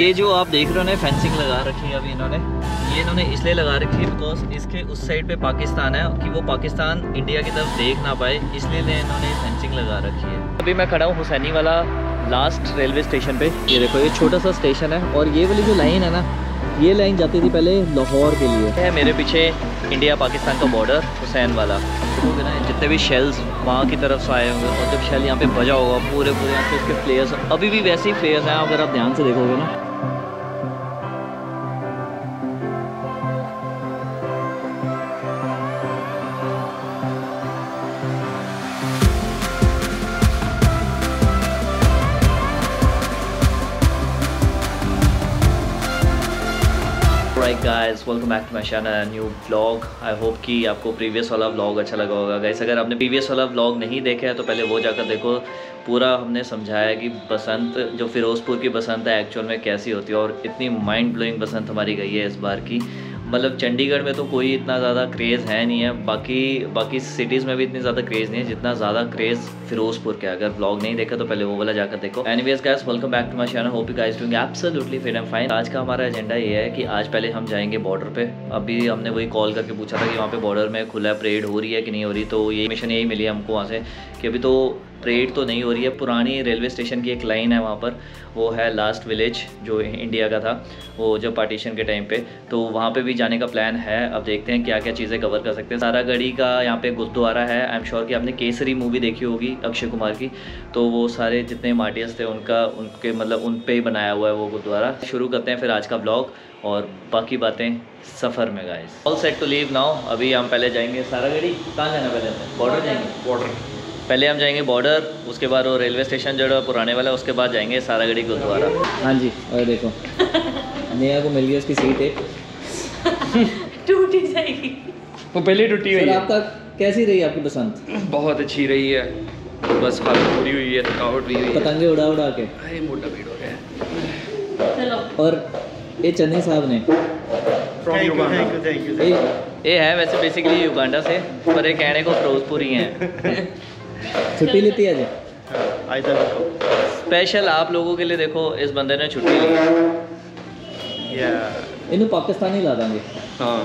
ये जो आप देख रहे हो ना फेंसिंग लगा रखी है अभी इन्होंने। ये इन्होंने इसलिए लगा रखी है बिकॉज़ इसके उस साइड पे पाकिस्तान है कि वो पाकिस्तान इंडिया की तरफ़ देख ना पाए, इसलिए इन्होंने फेंसिंग लगा रखी है। अभी मैं खड़ा हूँ हुसैनी वाला लास्ट रेलवे स्टेशन पे। ये देखो, ये छोटा सा स्टेशन है और ये वाली जो लाइन है ना, ये लाइन जाती थी पहले लाहौर के लिए। है मेरे पीछे इंडिया पाकिस्तान का बॉर्डर हुसैन वाला जितने भी शेल्स वहाँ की तरफ़ से आए होंगे, और जब शेल यहाँ पे बजा होगा पूरे पूरे यहाँ पे इसके प्लेयर्स अभी भी वैसे ही प्लेयर्स हैं, अगर आप ध्यान से देखोगे ना। Right guys welcome back to my channel new vlog I hope कि आपको प्रीवियस वाला ब्लॉग अच्छा लगा होगा। गाइस अगर आपने प्रीवियस वाला ब्लॉग नहीं देखा है तो पहले वो जाकर देखो। पूरा हमने समझाया कि बसंत, जो फ़िरोज़पुर की बसंत है एक्चुअल में कैसी होती है, और इतनी माइंड ब्लोइंग बसंत हमारी गई है इस बार की। मतलब चंडीगढ़ में तो कोई इतना ज़्यादा क्रेज़ है नहीं है। बाकी बाकी सिटीज़ में भी इतनी ज़्यादा क्रेज़ नहीं है, जितना ज़्यादा क्रेज़ फिरोज़पुर के अगर ब्लॉग नहीं देखा तो पहले वो वाला जाकर देखो। Anyways guys welcome back to my channel hope you guys doing absolutely fit and fine आज का हमारा एजेंडा ये है कि आज पहले हम जाएँगे बॉर्डर पे। अभी हमने वही कॉल करके पूछा था कि वहाँ पे बॉर्डर में खुला परेड हो रही है कि नहीं हो रही? तो ये मिशन यही मिली हमको वहाँ से कि अभी तो परेड तो नहीं हो रही है। पुरानी रेलवे स्टेशन की एक लाइन है वहाँ पर। वो है लास्ट विलेज जो इंडिया का था। वो जब पार्टीशन के टाइम पे। तो वहाँ पे भी जाने का प्लान है। अब देखते हैं क्या क्या चीज़ें कवर कर सकते हैं। सारागढ़ी का यहाँ पे गुरुद्वारा है। आई एम श्योर कि आपने केसरी मूवी देखी होगी अक्षय कुमार की। तो वो सारे जितने मार्टियस थे उनका, उनके मतलब उन पर ही बनाया हुआ है वो गुरुद्वारा। शुरू करते हैं फिर आज का ब्लॉग और बाकी बातें सफ़र में guys all set to leave now अभी हम पहले जाएँगे सारागढ़ी। कहाँ जाना पहले? बॉर्डर जाएँगे? बॉर्डर पहले हम जाएँगे बॉर्डर उसके बाद वो रेलवे स्टेशन जो है पुराने वाला उसके बाद जाएँगे सारागढ़ी गुरुद्वारा। हाँ जी और देखो। नेहा को मिल गई उसकी सीट एक। टूट जाएगी। वो पहले टूटी हुई है। आपका कैसी रही आपकी पसंद बहुत अच्छी रही है। बस हालत पूरी हुई है थकावट भी हुई है। पतंगे उड़ा उड़ा के। अरे मोटा भीड़ हो गया। चलो। और ये चन्नी साहब ने। From Uganda. ये ये है वैसे बेसिकली युगांडा से पर ये कहने को फिरोजपुर ही हैं। छुट्टी लेती है जी आज तक स्पेशल आप लोगों के लिए देखो इस बंदे ने छुट्टी ली इन्हें पाकिस्तान ही ला देंगे हाँ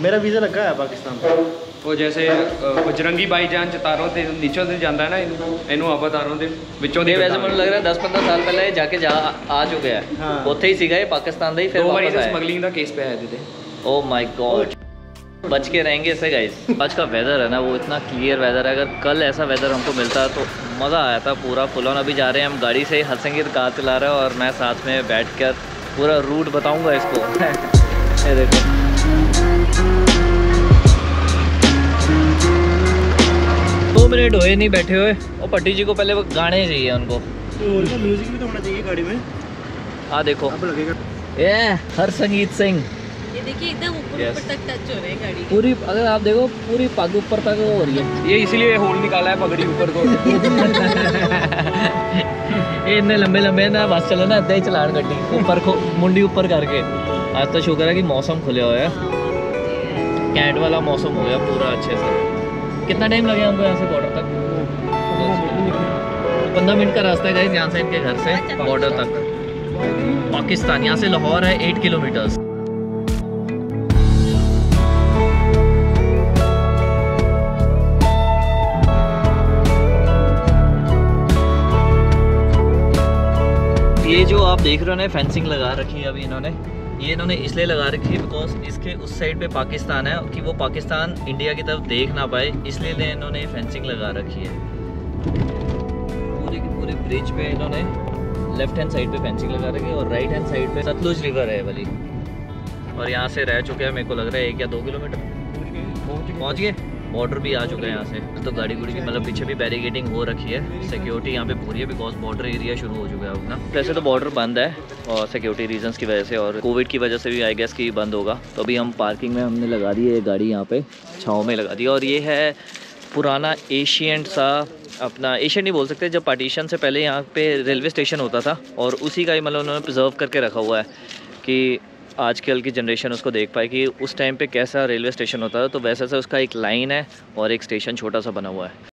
मेरा वीज़ा लगा है पाकिस्तान का ਉਹ ਜੈਸੇ ਬਜਰੰਗੀ ਬਾਈਜਾਨ ਚਤਾਰੋਂ ਤੇ ਨੀਚੋਂ ਤੇ ਜਾਂਦਾ ਨਾ ਇਹਨੂੰ ਇਹਨੂੰ ਆਪਾਂ ਤਾਰੋਂ ਦੇ ਵਿੱਚੋਂ ਦੇ ਵੈਸੇ ਮੈਨੂੰ ਲੱਗ ਰਿਹਾ 10 15 ਸਾਲ ਪਹਿਲਾਂ ਇਹ ਜਾ ਕੇ ਜਾ ਆ ਚੁੱਕਿਆ ਹੈ ਉੱਥੇ ਹੀ ਸੀਗਾ ਇਹ ਪਾਕਿਸਤਾਨ ਦਾ ਹੀ ਫਿਰ ਵਾਪਸ ਆਇਆ ਦੋ ਵਾਰੀ ਸਮਗਲਿੰਗ ਦਾ ਕੇਸ ਪਿਆ ਇਹਦੇ ਤੇ ਓ ਮਾਈ ਗॉड बच के रहेंगे ऐसे गाइस आज का वेदर है ना वो इतना क्लियर वेदर है। अगर कल ऐसा वेदर हमको मिलता तो मज़ा आया था पूरा। फुल ऑन अभी जा रहे हैं हम गाड़ी से ही हंसेंगे तो कार चला रहे हैं और मैं साथ में बैठ कर पूरा रूट बताऊँगा इसको। ये देखो। दो मिनट हुए नहीं बैठे हुए। और पट्टी जी को पहले वो गाने चाहिए उनको। म्यूज़िक भी तो होना चाहिए गाड़ी में। हाँ देखो। ये हर संगीत सिंह। एकदम गाड़ी। पूरी अगर आप देखो पूरी पग ऊपर तक हो रही है। ये इसीलिए होल निकाला है पगड़ी ऊपर को। ये इतने लंबे लंबे ना बस चलो ना अद्धा ही चलान गड्डी ऊपर को मुंडी ऊपर करके। आज तो शुक्र है कि मौसम खुला हुआ है। कैट वाला मौसम हो गया पूरा अच्छे से। कितना टाइम लगे हमको यहाँ से बॉर्डर तक? पंद्रह मिनट का रास्ता है यहाँ से इनके घर से बॉर्डर तक। पाकिस्तान यहाँ से लाहौर है एट किलोमीटर्स ये जो आप देख रहे हो ना फेंसिंग लगा रखी है अभी इन्होंने। ये इन्होंने इसलिए लगा रखी है बिकॉज़ इसके उस साइड पे पाकिस्तान है कि वो पाकिस्तान इंडिया की तरफ़ देख ना पाए, इसलिए इन्होंने फेंसिंग लगा रखी है। पूरे की पूरे ब्रिज पे इन्होंने लेफ़्ट हैंड साइड पे फेंसिंग लगा रखी है और राइट हैंड साइड पे सतलुज रिवर है वाली। और यहाँ से रह चुके हैं, मेरे को लग रहा है एक या दो किलोमीटर। पहुँच गए। बॉर्डर भी आ चुका है यहाँ से। तो गाड़ी गुड़ी की मतलब पीछे भी बैरिकेडिंग हो रखी है। सिक्योरिटी यहाँ पे पूरी है बिकॉज़ बॉर्डर एरिया शुरू हो चुका है अपना वैसे तो बॉर्डर बंद है और सिक्योरिटी रीजंस की वजह से और कोविड की वजह से भी आई गेस कि बंद होगा। तो अभी हम पार्किंग में हमने लगा दी है गाड़ी यहाँ पे, छाँव में लगा दी और ये है पुराना एशियंट सा अपना एशियन नहीं बोल सकते, जब पार्टीशन से पहले यहाँ पे रेलवे स्टेशन होता था। और उसी का ही मतलब उन्होंने प्रिजर्व करके रखा हुआ है कि आजकल की जनरेशन उसको देख पाए कि उस टाइम पे कैसा रेलवे स्टेशन होता था तो वैसे से उसका एक लाइन है और एक स्टेशन छोटा सा बना हुआ है।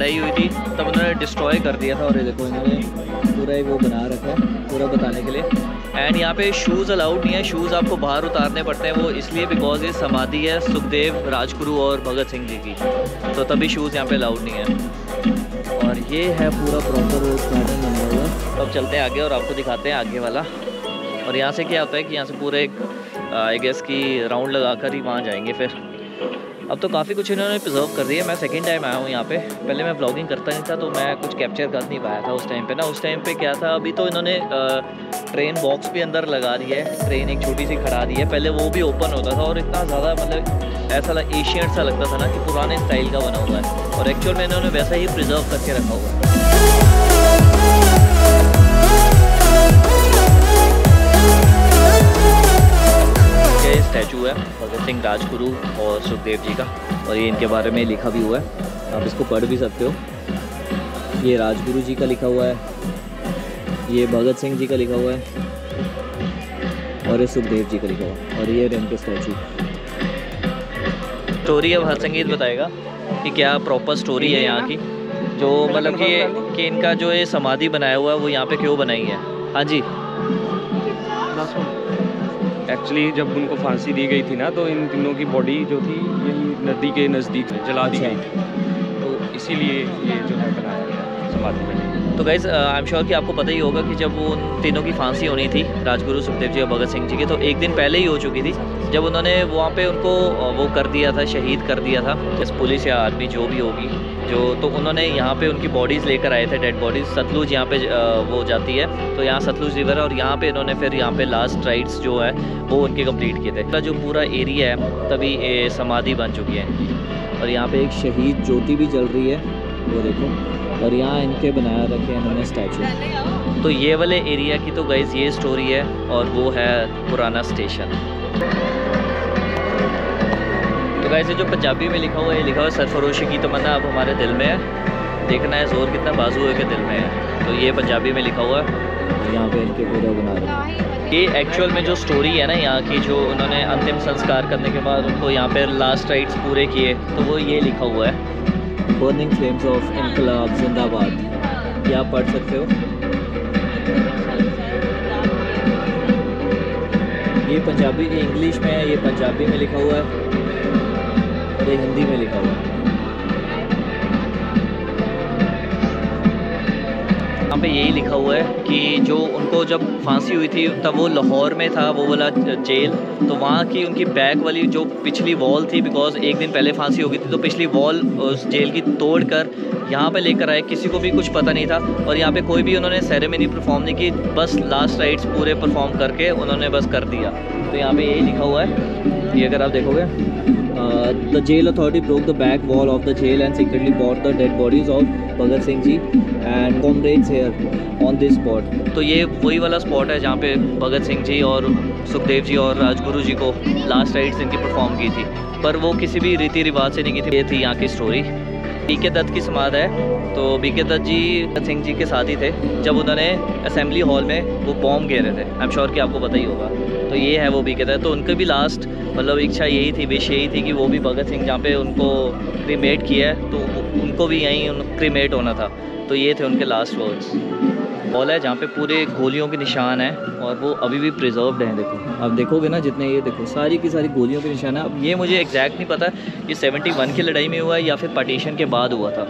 लड़ाई हुई थी, तब उन्होंने डिस्ट्रॉय कर दिया था और ये देखो इन्होंने पूरा एक वो बना रखा है, पूरा बताने के लिए। एंड यहाँ पे शूज़ अलाउड नहीं है शूज़ आपको बाहर उतारने पड़ते हैं, वो इसलिए बिकॉज़ ये समाधि है सुखदेव, राजगुरु और भगत सिंह जी की। तो तभी शूज़ यहाँ पे अलाउड नहीं है। और ये है पूरा प्रॉपर गार्डन हुआ। तो अब चलते हैं आगे और आपको दिखाते हैं आगे वाला। और यहाँ से क्या होता है कि यहाँ से पूरे एक आई गेस की राउंड लगा कर ही वहाँ जाएँगे फिर। अब तो काफ़ी कुछ इन्होंने प्रिजर्व कर दिया मैं सेकेंड टाइम आया हूँ यहाँ पे। पहले मैं ब्लॉगिंग करता नहीं था तो मैं कुछ कैप्चर कर नहीं पाया था उस टाइम पे। ना उस टाइम पे क्या था अभी तो इन्होंने ट्रेन बॉक्स भी अंदर लगा दी है। ट्रेन एक छोटी सी खड़ा दी है। पहले वो भी ओपन होता था और इतना ज़्यादा मतलब ऐसा लग, एशियन सा लगता था ना कि पुराने स्टाइल का बना हुआ है। और एक्चुअल में इन्होंने वैसा ही प्रिजर्व करके रखा हुआ है। स्टैचू है, भगत सिंह राजगुरु और सुखदेव जी का, और ये इनके बारे में लिखा भी हुआ है। आप इसको पढ़ भी सकते हो। ये राजगुरु जी का लिखा हुआ है, ये भगत सिंह जी का लिखा हुआ है, और ये सुखदेव जी का लिखा हुआ है, और ये इनके स्टैचू। स्टोरी अब हर संगीत बताएगा कि क्या प्रॉपर स्टोरी है यहाँ की। जो मतलब कि कि इनका जो ये समाधि बनाया हुआ है, वो यहाँ पे क्यों बनाई है? हाँ जी। एक्चुअली जब उनको फांसी दी गई थी ना तो इन तीनों की बॉडी जो थी, यही नदी के नज़दीक जला दी गई थी। तो इसीलिए ये जो है बनाया गया समाधि बनी तो गाइज़ आई एम श्योर कि आपको पता ही होगा कि जब वो तीनों की फांसी होनी थी, राजगुरु सुखदेव जी और भगत सिंह जी की तो एक दिन पहले ही हो चुकी थी, जब उन्होंने वहाँ पे उनको वो कर दिया था, शहीद कर दिया था जैसे पुलिस या आर्मी जो भी होगी जो तो उन्होंने यहाँ पे उनकी बॉडीज़ लेकर आए थे डेड बॉडीज़ सतलुज यहाँ पे वो जाती है। तो यहाँ सतलुज रिवर है और यहाँ पे इन्होंने फिर यहाँ पे लास्ट राइड्स जो है, वो उनके कंप्लीट किए थे। जो पूरा एरिया है, तभी समाधि बन चुकी है। और यहाँ पे एक शहीद ज्योति भी जल रही है, वो देखो। और यहाँ इनके बनाया रखे इन्होंने स्टैचू तो ये वाले एरिया की तो गई ये स्टोरी है और वो है पुराना स्टेशन ये जो पंजाबी में लिखा हुआ है ये लिखा हुआ है सरफरोशी की तमन्ना अब हमारे दिल में है। देखना है ज़ोर कितना बाजू है के दिल में है। तो ये पंजाबी में लिखा हुआ है। यहाँ पे इनके पूरा बना रहे हैं। ये एक्चुअल में जो स्टोरी है ना यहाँ की जो उन्होंने अंतिम संस्कार करने के बाद उनको यहाँ पे लास्ट राइट्स पूरे किए तो वो ये लिखा हुआ है। बर्निंग फ्लेम्स ऑफ़ इनकलाब जिंदाबाद ये आप पढ़ सकते हो? ये पंजाबी इंग्लिश में है ये पंजाबी में लिखा हुआ है। ये हिंदी में लिखा हुआ है। यहाँ पे यही लिखा हुआ है कि जो उनको जब फांसी हुई थी, तब वो लाहौर में था, वो वाला जेल। तो वहाँ की उनकी बैक वाली जो पिछली वॉल थी बिकॉज़ एक दिन पहले फांसी हो गई थी तो पिछली वॉल उस जेल की तोड़ कर यहाँ पे लेकर आए। किसी को भी कुछ पता नहीं था और यहाँ पे कोई भी उन्होंने सेरेमनी परफॉर्म नहीं की, बस लास्ट राइट्स पूरे परफॉर्म करके उन्होंने बस कर दिया। तो यहाँ पे यही लिखा हुआ है ये अगर आप देखोगे the jail authority broke the back wall of the jail and secretly bought the dead bodies of Bhagat Singh ji and comrades here on this spot तो ये वही वाला स्पॉट है जहाँ पे भगत सिंह जी और सुखदेव जी और राजगुरु जी को लास्ट राइड्स इनकी परफॉर्म की थी। पर वो किसी भी रीति रिवाज से नहीं की थी। ये थी यहाँ की स्टोरी बी के दत्त की समाध है तो बी के दत्त जी सिंह जी के साथ ही थे। जब उन्होंने असेंबली हॉल में वो बॉम्ब घेरे थे आई एम श्योर कि आपको पता ही होगा। तो ये है वो बी के दत्त। तो उनके भी लास्ट मतलब इच्छा यही थी विश यही थी कि वो भी भगत सिंह जहाँ पे उनको क्रीमेट किया है तो उनको भी यहीं क्रीमेट होना था। तो ये थे उनके लास्ट वर्ड्स हॉल है जहाँ पे पूरे गोलियों के निशान हैं और वो अभी भी प्रिजर्व्ड हैं, देखो। आप देखोगे ना जितने ये देखो, सारी की सारी गोलियों के निशान हैं। अब ये मुझे एग्जैक्ट नहीं पता ये 71 की लड़ाई में हुआ है या फिर पार्टीशन के बाद हुआ था।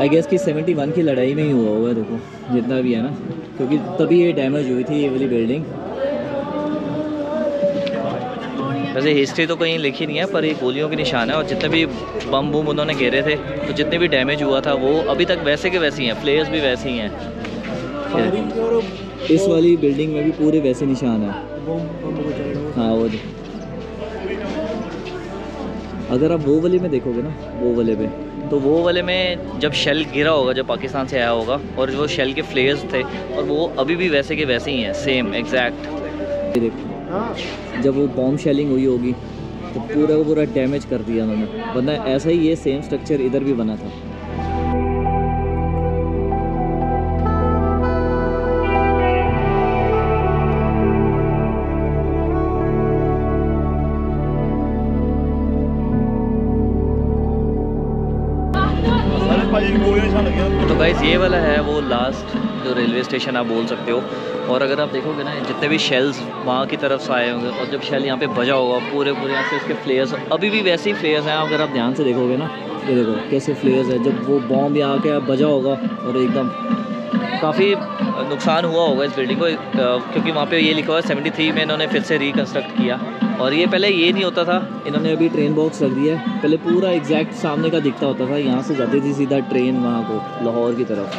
आई गेस कि 71 की लड़ाई में ही हुआ हुआ है देखो, जितना भी है ना। क्योंकि तभी ये डैमेज हुई थी ये वाली बिल्डिंग वैसे हिस्ट्री तो कहीं लिखी नहीं है, पर ये गोलियों के निशान है और जितने भी बम बुम उन्होंने घेरे थे तो जितने भी डैमेज हुआ था, वो अभी तक वैसे के वैसे ही हैं प्लेयर्स भी वैसे ही हैं। इस वाली बिल्डिंग में भी पूरे वैसे निशान है। हाँ वो। अगर आप वो वाले में देखोगे ना, वो वाले पे तो वो वाले में जब शेल गिरा होगा, जब पाकिस्तान से आया होगा, और जो शेल के फ्लेयर्स थे, और वो अभी भी वैसे के वैसे ही हैं सेम एग्जैक्ट देखो, जब वो बॉम्ब शेलिंग हुई होगी तो पूरा पूरा डैमेज कर दिया उन्होंने। वरना ऐसा ही ये सेम स्ट्रक्चर इधर भी बना था। ये वाला है, वो लास्ट जो रेलवे स्टेशन आप बोल सकते हो। और अगर आप देखोगे ना, जितने भी शेल्स वहाँ की तरफ़ से आए होंगे, और जब शेल यहाँ पे बजा होगा, पूरे पूरे यहाँ से उसके फ्लेयर्स अभी भी वैसे ही फ्लेयर्स हैं, अगर आप ध्यान से देखोगे ना, ये देखो कैसे फ्लेयर्स है। जब वो बॉम्ब यहाँ के बजा होगा, और एकदम काफ़ी नुकसान हुआ होगा इस बिल्डिंग को क्योंकि वहाँ पे ये लिखा हुआ है सेवेंटी थ्री में इन्होंने फिर से रिकन्स्ट्रक्ट किया। और ये पहले ये नहीं होता था। इन्होंने अभी ट्रेन बॉक्स रख दिया है। पहले पूरा एग्जैक्ट सामने का दिखता होता था। यहाँ से जाती थी सीधा ट्रेन वहाँ को लाहौर की तरफ़।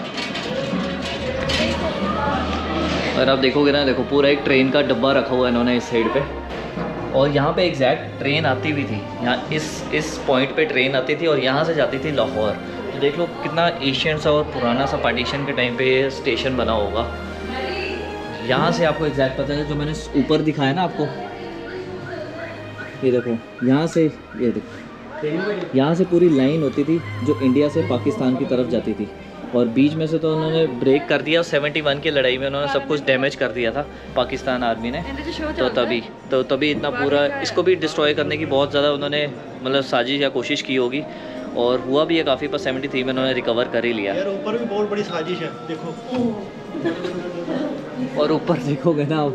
और आप देखोगे ना देखो पूरा एक ट्रेन का डब्बा रखा हुआ है इन्होंने इस साइड पे। और यहाँ पे एग्जैक्ट ट्रेन आती भी थी। यहाँ इस इस पॉइंट पे ट्रेन आती थी और यहाँ से जाती थी लाहौर। तो देख लो कितना एशियन सा और पुराना सा पार्टीशन के टाइम पे स्टेशन बना होगा। यहाँ से आपको एग्जैक्ट पता है जो मैंने ऊपर दिखाया ना आपको। ये देखो यहाँ से ये देखो। यहाँ से पूरी लाइन होती थी जो इंडिया से पाकिस्तान की तरफ़ जाती थी। और बीच में से तो उन्होंने ब्रेक कर दिया सेवेंटी वन की लड़ाई में उन्होंने सब कुछ डैमेज कर दिया था पाकिस्तान आर्मी ने। तो तभी तो तभी इतना पूरा इसको भी डिस्ट्रॉय करने की बहुत ज़्यादा उन्होंने मतलब साजिश या कोशिश की होगी। और हुआ भी है काफ़ी पर सेवेंटी थ्री में उन्होंने रिकवर कर ही लिया। यार ऊपर भी बहुत बड़ी साजिश है देखो। और ऊपर देखोगे ना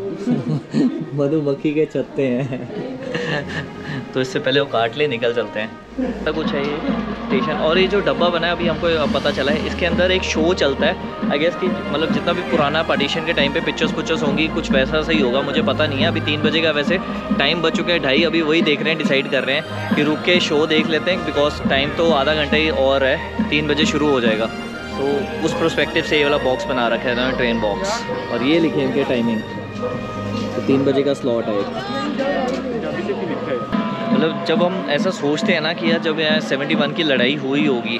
मधुमक्खी के छत्ते हैं। तो इससे पहले वो काट ले, निकल चलते हैं। ऐसा कुछ है ये स्टेशन और ये जो डब्बा बना है, अभी हमको पता चला है, इसके अंदर एक शो चलता है। आई गेस कि मतलब जितना भी पुराना पार्टीशन के टाइम पे पिक्चर्स पिक्चर्स होंगी, कुछ वैसा सही होगा, मुझे पता नहीं है। अभी तीन बजे का वैसे टाइम बच चुके हैं, ढाई, अभी वही देख रहे हैं डिसाइड कर रहे हैं कि रुक के शो देख लेते हैं बिकॉज़ टाइम तो आधा घंटा ही और है, तीन बजे शुरू हो जाएगा। तो उस प्रोस्पेक्टिव से ये वाला बॉक्स बना रखा है इन्होंने ट्रेन बॉक्स और ये लिखे इनके टाइमिंग तो तीन बजे का स्लॉट है। मतलब जब हम ऐसा सोचते हैं ना कि यार जब यहाँ सेवेंटी वन की लड़ाई हुई होगी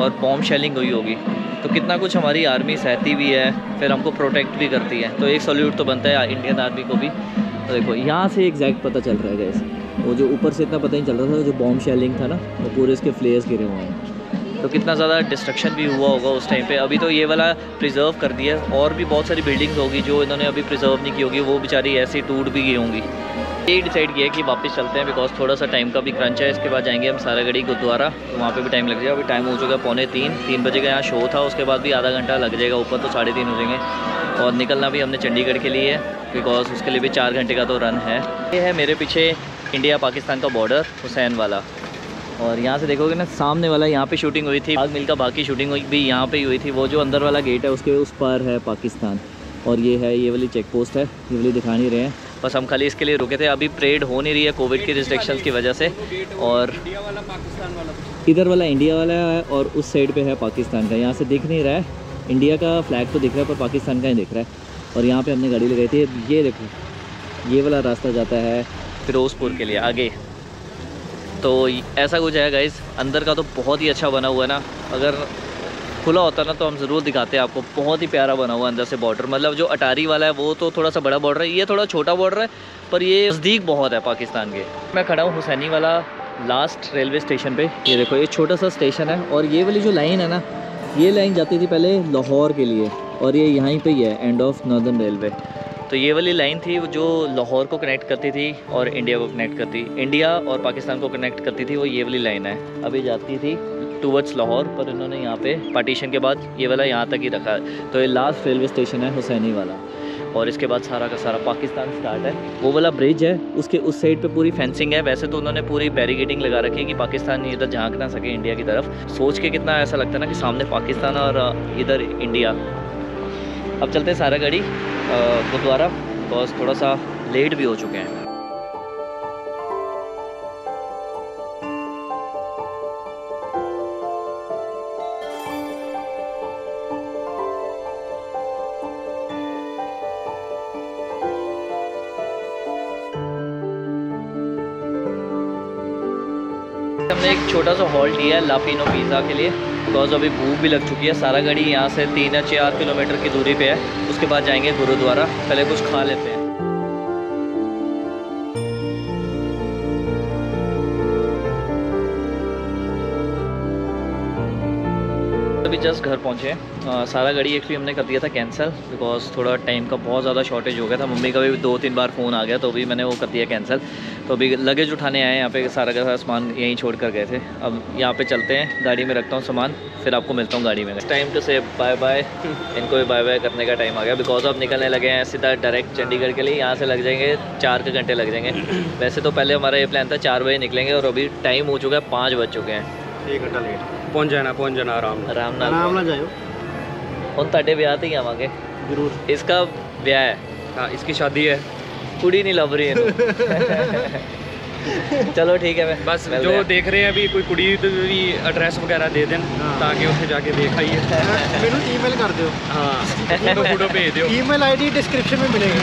और बॉम्ब शेलिंग हुई होगी तो कितना कुछ हमारी आर्मी सहती भी है, फिर हमको प्रोटेक्ट भी करती है। तो एक सल्यूट तो बनता है इंडियन आर्मी को भी। तो देखो, यहाँ से एग्जैक्ट पता चल रहा है गैस वो जो ऊपर से इतना पता नहीं चल रहा था, जो बॉम्ब शेलिंग था ना, वो पूरे इसके फ्लेयर्स गिरे हुए हैं। तो कितना ज़्यादा डिस्ट्रक्शन भी हुआ होगा उस टाइम पे। अभी तो ये वाला प्रिजर्व कर दिया और भी बहुत सारी बिल्डिंग्स होगी जो इन्होंने अभी प्रिजर्व नहीं की होगी, वो बेचारी ऐसी टूट भी गई होंगी। ये डिसाइड किया कि वापस चलते हैं बिकॉज़ थोड़ा सा टाइम का भी क्रंच है। इसके बाद जाएँगे हम सारागढ़ी, गुरुद्वारा। तो वहाँ पे भी टाइम लग जाएगा। अभी टाइम हो चुका है पौने तीन। तीन बजे का यहाँ शो था। उसके बाद भी आधा घंटा लग जाएगा। ऊपर तो साढ़े तीन हो जाएँगे। और निकलना भी हमने चंडीगढ़ के लिए है बिकॉज़ उसके लिए भी चार घंटे का तो रन है। ये है मेरे पीछे इंडिया पाकिस्तान का बॉर्डर हुसैन वाला। और यहाँ से देखोगे ना, सामने वाला यहाँ पे शूटिंग हुई थी। बाग मिल का बाकी शूटिंग भी यहाँ पे ही हुई थी। वो जो अंदर वाला गेट है, उसके उस पर है पाकिस्तान। और ये है, ये वाली चेक पोस्ट है। ये वाली दिखा नहीं रहे हैं। बस हम खाली इसके लिए रुके थे, अभी परेड हो नहीं रही है कोविड की रिस्ट्रिक्शंस की वजह से। और इधर वाला इंडिया वाला है और उस साइड पे है पाकिस्तान का। यहाँ से दिख नहीं रहा है। इंडिया का फ्लैग तो दिख रहा है, पर पाकिस्तान का ही दिख रहा है। और यहाँ पे हमने गाड़ी लगाई थी। ये देखो, ये वाला रास्ता जाता है फिरोज़पुर के लिए आगे। तो ऐसा कुछ है गाइज़ अंदर का तो बहुत ही अच्छा बना हुआ है ना। अगर खुला होता ना तो हम ज़रूर दिखाते हैं आपको। बहुत ही प्यारा बना हुआ अंदर से बॉर्डर मतलब जो अटारी वाला है, वो तो थोड़ा सा बड़ा बॉर्डर है, ये थोड़ा छोटा बॉर्डर है, पर ये नज़दीक बहुत है पाकिस्तान के। मैं खड़ा हूँ हुसैनी वाला लास्ट रेलवे स्टेशन पे। ये देखो, ये छोटा सा स्टेशन है, और ये वाली जो लाइन है ना, ये लाइन जाती थी पहले लाहौर के लिए, और ये यहीं पे ही है एंड ऑफ़ नॉर्दर्न रेलवे तो ये वाली लाइन थी जो लाहौर को कनेक्ट करती थी, और इंडिया को कनेक्ट करती इंडिया और पाकिस्तान को कनेक्ट करती थी, वो ये वाली लाइन है। अभी जाती थी टूवर्ड्स लाहौर पर इन्होंने यहाँ पे पार्टीशन के बाद ये वाला यहाँ तक ही रखा है। तो ये लास्ट रेलवे स्टेशन है हुसैनी वाला। और इसके बाद सारा का सारा पाकिस्तान स्टार्ट है। वो वाला ब्रिज है, उसके उस साइड पे पूरी फेंसिंग है। वैसे तो उन्होंने पूरी बैरिकेडिंग लगा रखी है कि पाकिस्तान इधर झाँक ना सके इंडिया की तरफ़। सोच के कितना ऐसा लगता है ना कि सामने पाकिस्तान और इधर इंडिया अब चलते हैं सारा गाड़ी गुरुद्वारा। बस थोड़ा सा लेट भी हो चुके हैं। हमने एक छोटा सा हॉल्ट लिया है लापिनो पिज़्ज़ा के लिए। बिकॉज़ अभी भूख भी लग चुकी है। सारा गाड़ी यहाँ से तीन या चार किलोमीटर की दूरी पे है। उसके बाद जाएँगे गुरुद्वारा। पहले कुछ खा लेते हैं। अभी जस्ट घर पहुँचे सारा गाड़ी एक्चुअली हमने कर दिया था कैंसिल बिकॉज़ थोड़ा टाइम का बहुत ज़्यादा शॉर्टेज हो गया था। मम्मी का भी दो तीन बार फ़ोन आ गया तो अभी मैंने वो कर दिया कैंसिल तो अभी लगेज उठाने आए यहाँ पे सारा का सारा सामान यहीं छोड़ कर गए थे अब यहाँ पे चलते हैं गाड़ी में रखता हूँ सामान फिर आपको मिलता हूँ गाड़ी में time to say bye bye इनको भी बाय बाय करने का टाइम आ गया बिकॉज अब निकलने लगे हैं सीधा डायरेक्ट चंडीगढ़ के लिए यहाँ से लग जाएंगे चार के घंटे लग जाएंगे वैसे तो पहले हमारा ये प्लान था चार बजे निकलेंगे और अभी टाइम हो चुका है पाँच बज चुके हैं एक घंटा लेट पहुंच जाना पहुंच जाना आराम ਨਾਲ आराम ਆਰਾਮ ਨਾਲ ਨਾਲ ਜਾਇਓ ਹੁਣ ਤੁਹਾਡੇ ਵਿਆਹ ਤੇ ਹੀ ਆਵਾਂਗੇ ਜ਼ਰੂਰ इसका ਵਿਆਹ है हाँ इसकी शादी है कुड़ी नहीं लभ रही है चलो ठीक है बस जो देख रहे हैं अभी कोई कुड़ी तो भी एड्रेस वगैरह दे दें हाँ। ताकि उसे जाके देख आइए मेनू ईमेल कर दो हाँ फ़ोटो भेज दो ईमेल आईडी डिस्क्रिप्शन में मिलेगी।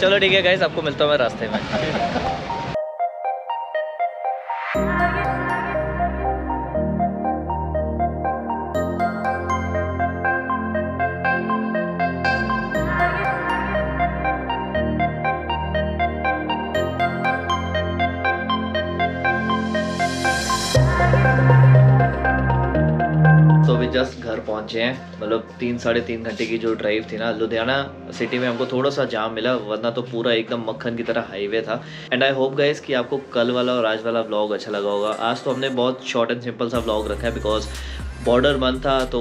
चलो ठीक है गाइस आपको मिलता हूँ मैं रास्ते में। पहुँचे हैं। मतलब तीन, साढ़े तीन घंटे की जो ड्राइव थी ना, लुधियाना सिटी में हमको थोड़ा सा जाम मिला, वरना तो पूरा एकदम मक्खन की तरह हाईवे था। एंड आई होप गाइस कि आपको कल वाला और आज वाला ब्लॉग अच्छा लगा होगा। आज तो हमने बहुत शॉर्ट एंड सिंपल सा ब्लॉग रखा है बिकॉज़ बॉर्डर बंद था तो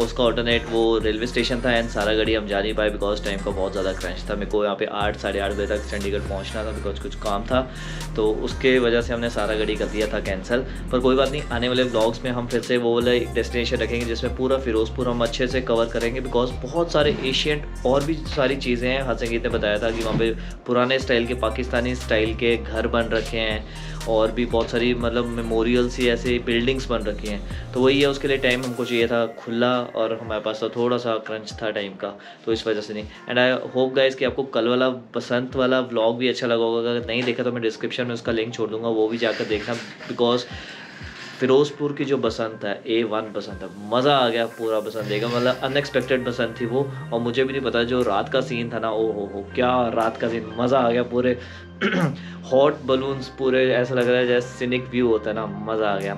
उसका ऑल्टरनेट वो रेलवे स्टेशन था एंड सारा गाड़ी हम जा नहीं पाए बिकॉज़ टाइम का बहुत ज़्यादा क्रंच था। मेरे को यहाँ पे आठ, साढ़े आठ बजे तक चंडीगढ़ पहुँचना था बिकॉज़ कुछ काम था। तो उसके वजह से हमने सारा गाड़ी कर दिया था कैंसिल पर कोई बात नहीं, आने वाले ब्लॉग्स में हम फिर से वो वाला एक डेस्टिनेशन रखेंगे जिसमें पूरा फिरोजपुर हम अच्छे से कवर करेंगे बिकॉज़ बहुत सारे एशियंट और भी सारी चीज़ें हैं। हर संगीत ने बताया था कि वहाँ पे पुराने स्टाइल के, पाकिस्तानी स्टाइल के घर बन रखे हैं। और भी बहुत सारी मतलब मेमोरियल्स ही ऐसे बिल्डिंग्स बन रखी हैं। तो वही है, उसके लिए टाइम हमको चाहिए था खुला और हमारे पास तो थोड़ा सा क्रंच था टाइम का तो इस वजह से नहीं। एंड आई होप गाइज़ कि आपको कल वाला बसंत वाला व्लॉग भी अच्छा लगा होगा। अगर नहीं देखा तो मैं डिस्क्रिप्शन में उसका लिंक छोड़ दूँगा, वो भी जाकर देखना बिकॉज़ फिरोजपुर की जो बसंत है ए वन बसंत है, मज़ा आ गया पूरा बसंत देखा मतलब अनएक्सपेक्टेड बसंत थी वो, और मुझे भी नहीं पता जो रात का सीन था ना, ओ हो हो, क्या रात का सीन मज़ा आ गया पूरे। हॉट बलून्स पूरे, ऐसा लग रहा है जैसे सिनिक व्यू होता है ना, मज़ा आ गया।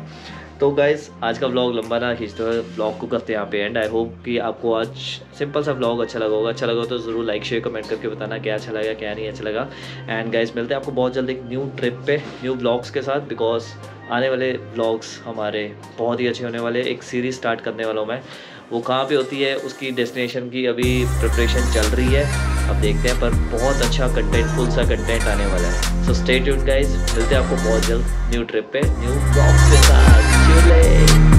तो गाइज़ आज का व्लॉग लंबा ना, खींचते हुए व्लॉग को करते हैं यहाँ पे एंड आई होप कि आपको आज सिंपल सा व्लॉग अच्छा लगा होगा। अच्छा लगा तो ज़रूर लाइक शेयर कमेंट करके बताना क्या अच्छा लगा, क्या नहीं अच्छा लगा। एंड गाइज़ मिलते हैं आपको बहुत जल्द एक न्यू ट्रिप पे न्यू व्लॉग्स के साथ बिकॉज़ आने वाले ब्लॉग्स हमारे बहुत ही अच्छे होने वाले, एक सीरीज़ स्टार्ट करने वाला हूँ मैं। वो कहाँ पे होती है, उसकी डेस्टिनेशन की अभी प्रिपरेशन चल रही है। अब देखते हैं, पर बहुत अच्छा कंटेंट फुल सा कंटेंट आने वाला है। सो स्टे गाइज़ मिलते हैं आपको बहुत जल्द न्यू ट्रिप पे न्यू ब्लॉग्स के साथ।